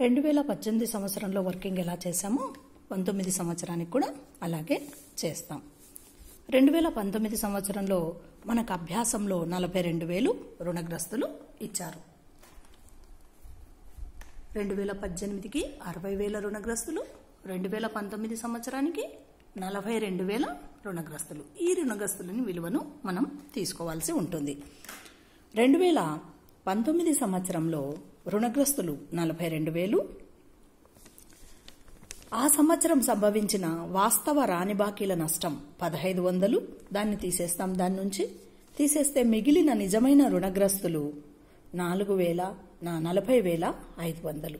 రెండు వేల పద్దెనిమిది సంవత్సరంలో వర్కింగ్ ఎలా చేశామో పంతొమ్మిది సంవత్సరానికి కూడా అలాగే చేస్తాం. రెండు వేల పంతొమ్మిది సంవత్సరంలో మనకు అభ్యాసంలో నలభై రెండు వేలు రుణగ్రస్తులు ఇచ్చారు. రెండు వేల పద్దెనిమిదికి అరవై వేల రుణగ్రస్తులు రెండు వేల పంతొమ్మిది సంవత్సరానికి నలభై రెండు వేల రుణగ్రస్తులు. ఈ రుణగ్రస్తులని విలువను మనం తీసుకోవాల్సి ఉంటుంది. రెండు వేల పంతొమ్మిది సంవత్సరంలో రుణగ్రస్తులు నలభై రెండు వేలు. ఆ సంవత్సరం సంభవించిన వాస్తవ రాని బాకీల నష్టం పదహైదు వందలు. దాన్ని తీసేస్తాం దాని నుంచి. తీసేస్తే మిగిలిన నిజమైన రుణగ్రస్తులు నాలుగు వేల నా నలభై వేల ఐదు వందలు.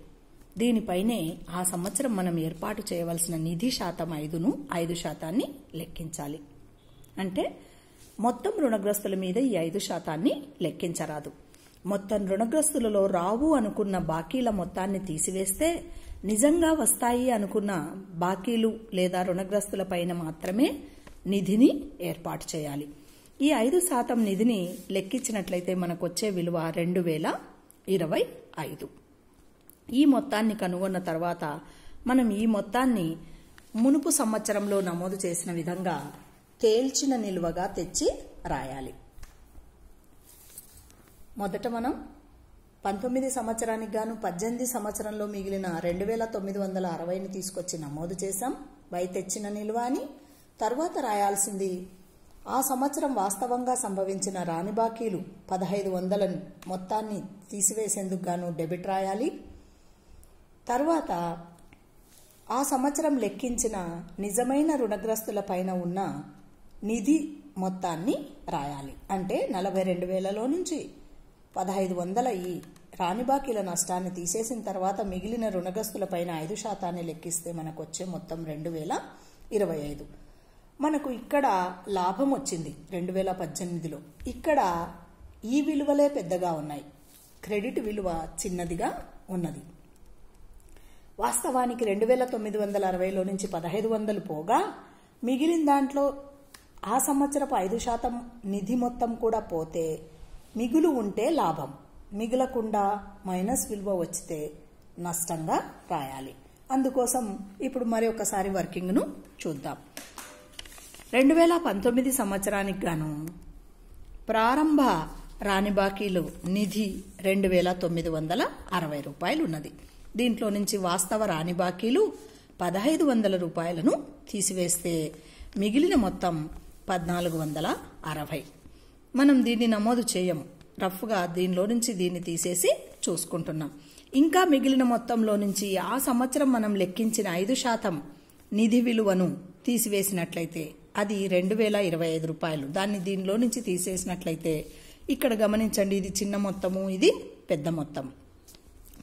దీనిపైనే ఆ సంవత్సరం మనం ఏర్పాటు చేయవలసిన నిధి శాతం ఐదును ఐదు శాతాన్ని లెక్కించాలి. అంటే మొత్తం రుణగ్రస్తుల మీద ఈ ఐదు శాతాన్ని లెక్కించరాదు. మొత్తం రుణగ్రస్తులలో రావు అనుకున్న బాకీల మొత్తాన్ని తీసివేస్తే నిజంగా వస్తాయి అనుకున్న బాకీలు లేదా రుణగ్రస్తుల పైన మాత్రమే నిధిని ఏర్పాటు చేయాలి. ఈ ఐదు శాతం నిధిని లెక్కించినట్లయితే మనకు వచ్చే విలువ రెండు వేల ఇరవై ఐదు. ఈ మొత్తాన్ని కనుగొన్న తర్వాత మనం ఈ మొత్తాన్ని మునుపు సంవత్సరంలో నమోదు చేసిన విధంగా తేల్చిన నిల్వగా తెచ్చి రాయాలి. మొదట మనం పంతొమ్మిది సంవత్సరానికి గాను పద్దెనిమిది సంవత్సరంలో మిగిలిన రెండు వేల తొమ్మిది వందల అరవైని తీసుకొచ్చి నమోదు చేశాం. వై తెచ్చిన నిల్వ అని. తర్వాత రాయాల్సింది ఆ సంవత్సరం వాస్తవంగా సంభవించిన రాని బాకీలు పదహైదు వందల మొత్తాన్ని తీసివేసేందుకు గాను డెబిట్ రాయాలి. తర్వాత ఆ సంవత్సరం లెక్కించిన నిజమైన రుణగ్రస్తుల పైన ఉన్న నిధి మొత్తాన్ని రాయాలి. అంటే నలభై రెండు వేలలో నుంచి పదహైదు వందల ఈ రాణిబాకీల నష్టాన్ని తీసేసిన తర్వాత మిగిలిన రుణగస్తులపైన ఐదు శాతాన్ని లెక్కిస్తే మనకు వచ్చే మొత్తం రెండు వేల ఇరవై ఐదు. మనకు ఇక్కడ లాభం వచ్చింది రెండు వేల పద్దెనిమిదిలో. ఇక్కడ ఈ విలువలే పెద్దగా ఉన్నాయి. క్రెడిట్ విలువ చిన్నదిగా ఉన్నది. వాస్తవానికి రెండు వేల తొమ్మిది వందల అరవైలో నుంచి పదహైదు వందలు పోగా మిగిలిన దాంట్లో ఆ సంవత్సరపు ఐదు శాతం నిధి మొత్తం కూడా పోతే మిగులు ఉంటే లాభం. మిగులకుండా మైనస్ విలువ వచ్చితే నష్టంగా రాయాలి. అందుకోసం ఇప్పుడు మరి ఒకసారి వర్కింగ్ను చూద్దాం. రెండు వేల పంతొమ్మిది సంవత్సరానికి గాను ప్రారంభ రాణి బాకీలు నిధి రెండు వేల తొమ్మిది వందల అరవై రూపాయలు ఉన్నది దీంట్లో నుంచి వాస్తవ రాణి బాకీలు పదహైదు వందల రూపాయలను తీసివేస్తే మిగిలిన మొత్తం పద్నాలుగు వందల అరవై. మనం దీన్ని నమోదు చేయము. రఫ్గా దీనిలో నుంచి దీన్ని తీసేసి చూసుకుంటున్నాం. ఇంకా మిగిలిన మొత్తంలో నుంచి ఆ సంవత్సరం మనం లెక్కించిన ఐదు శాతం నిధి విలువను తీసివేసినట్లయితే అది రెండు వేల ఇరవై ఐదు రూపాయలు. దాన్ని దీనిలో నుంచి తీసేసినట్లయితే ఇక్కడ గమనించండి ఇది చిన్న మొత్తము ఇది పెద్ద మొత్తం.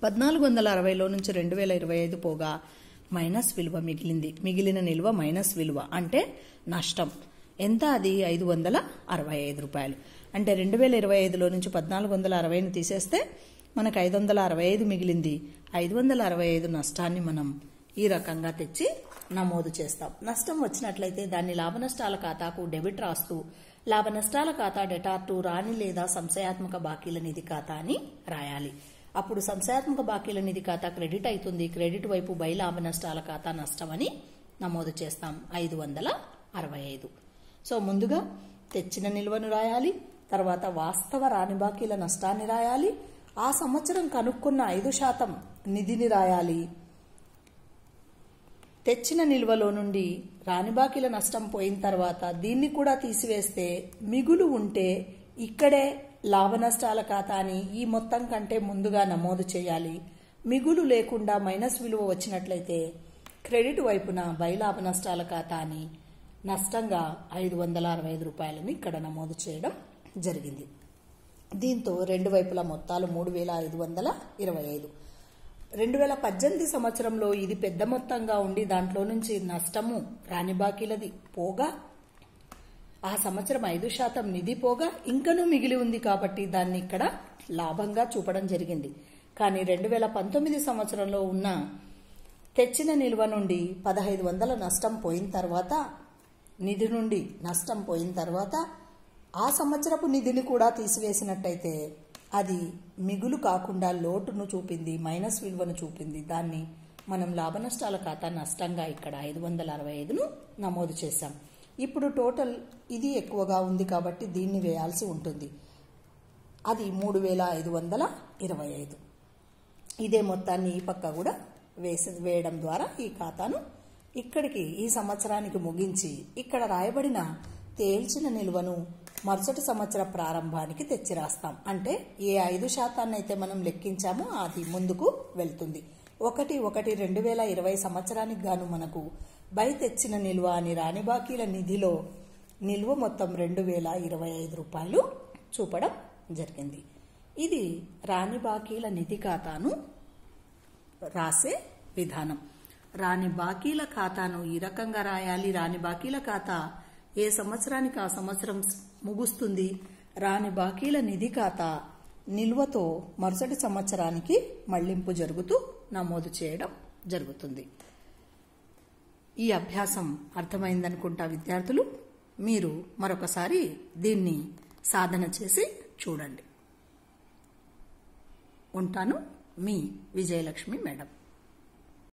పద్నాలుగు వందల అరవైలో నుంచి రెండు వేల ఇరవై ఐదు పోగా మైనస్ విలువ మిగిలింది. మిగిలిన నిల్వ మైనస్ విలువ అంటే నష్టం. ఎంత అది? ఐదు వందల అరవై ఐదు రూపాయలు. అంటే రెండు వేల ఇరవై ఐదులో నుంచి పద్నాలుగు వందల అరవైని తీసేస్తే మనకు ఐదు వందల అరవై ఐదు మిగిలింది. ఐదు వందల అరవై ఐదు నష్టాన్ని మనం ఈ రకంగా తెచ్చి నమోదు చేస్తాం. నష్టం వచ్చినట్లయితే దాన్ని లాభ నష్టాల ఖాతాకు డెబిట్ రాస్తూ లాభ నష్టాల ఖాతా డెటార్టు రాని లేదా సంశయాత్మక బాకీల నిధి ఖాతా అని రాయాలి. అప్పుడు సంశయాత్మక బాకీల నిధి ఖాతా క్రెడిట్ అవుతుంది. క్రెడిట్ వైపు బై లాభ నష్టాల ఖాతా నష్టమని నమోదు చేస్తాం. ఐదు వందల అరవై ఐదు. సో ముందుగా తెచ్చిన నిల్వను రాయాలి తర్వాత వాస్తవ రాని బాకీల నష్టాన్ని రాయాలి ఆ సంవత్సరం కనుక్కున్న ఐదు శాతం నిధిని రాయాలి. తెచ్చిన నిల్వలో నుండి రానిబాకీల నష్టం పోయిన తర్వాత దీన్ని కూడా తీసివేస్తే మిగులు ఉంటే ఇక్కడే లాభ నష్టాల ఖాతాని ఈ మొత్తం కంటే ముందుగా నమోదు చేయాలి. మిగులు లేకుండా మైనస్ విలువ వచ్చినట్లయితే క్రెడిట్ వైపున బైలాభ నష్టాల ఖాతాని నష్టంగా ఐదు వందల అరవై ఐదు రూపాయలను ఇక్కడ నమోదు చేయడం జరిగింది. దీంతో రెండు వైపుల మొత్తాలు మూడు వేల ఐదు వందల ఇరవై ఐదు. రెండు వేల పద్దెనిమిది సంవత్సరంలో ఇది పెద్ద మొత్తంగా ఉండి దాంట్లో నుంచి నష్టము రాణిబాకీలది పోగా ఆ సంవత్సరం ఐదు శాతం నిధి పోగా ఇంకనూ మిగిలి ఉంది కాబట్టి దాన్ని ఇక్కడ లాభంగా చూపడం జరిగింది. కానీ రెండు వేల పంతొమ్మిది సంవత్సరంలో ఉన్న తెచ్చిన నిల్వ నుండి పదహైదు వందల నష్టం పోయిన తర్వాత నిధి నుండి నష్టం పోయిన తర్వాత ఆ సంవత్సరపు నిధిని కూడా తీసివేసినట్టయితే అది మిగులు కాకుండా లోటును చూపింది మైనస్ విలువను చూపింది. దాన్ని మనం లాభ నష్టాల ఖాతా నష్టంగా ఇక్కడ ఐదు వందల అరవై ఐదును నమోదు చేశాం. ఇప్పుడు టోటల్ ఇది ఎక్కువగా ఉంది కాబట్టి దీన్ని వేయాల్సి ఉంటుంది. అది మూడు వేల ఐదు వందల ఇరవై ఐదు. ఇదే మొత్తాన్ని ఈ పక్క కూడా వేసి వేయడం ద్వారా ఈ ఖాతాను ఇక్కడికి ఈ సంవత్సరానికి ముగించి ఇక్కడ రాయబడిన తేల్చిన నిల్వను మరుసటి సంవత్సర ప్రారంభానికి తెచ్చి రాస్తాం అంటే ఏ ఐదు శాతాన్ని అయితే మనం లెక్కించామో అది ముందుకు వెళ్తుంది. ఒకటి ఒకటి రెండు వేల ఇరవై సంవత్సరానికి గాను మనకు బై తెచ్చిన నిల్వ అని రాని బాకీల నిధిలో నిల్వ మొత్తం రెండు వేల ఇరవై ఐదు రూపాయలు చూపడం జరిగింది. ఇది రాని బాకీల నిధి ఖాతాను రాసే విధానం. రాని బాకీల ఖాతాను ఈ రకంగా రాయాలి. రాని బాకీల ఖాతా ఏ సంవత్సరానికి ఆ సంవత్సరం ముగుస్తుంది? రాని బాకీల నిధి ఖాతా నిల్వతో మరుసటి సంవత్సరానికి మళ్ళింపు జరుగుతూ నమోదు చేయడం జరుగుతుంది. ఈ అభ్యాసం అర్థమైందనుకుంటా విద్యార్థులు మీరు మరొకసారి దీన్ని సాధన చేసి చూడండి. ఉంటాను మీ విజయలక్ష్మి మేడం.